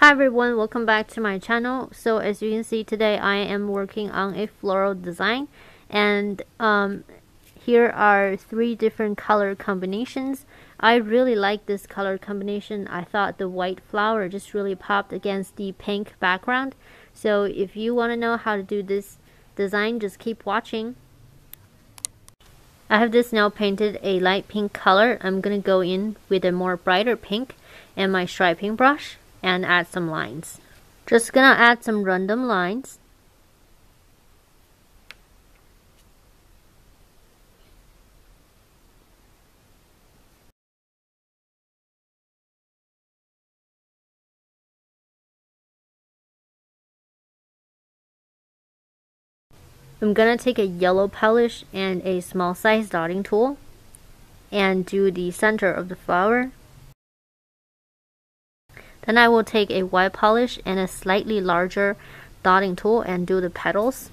Hi everyone, welcome back to my channel. So as you can see today I am working on a floral design and um, here are three different color combinations. I really like this color combination. I thought the white flower just really popped against the pink background. So if you want to know how to do this design, just keep watching. I have this now painted a light pink color. I'm going to go in with a more brighter pink and my striping brush and add some lines. Just gonna add some random lines. I'm gonna take a yellow polish and a small size dotting tool and do the center of the flower then I will take a white polish and a slightly larger dotting tool and do the petals.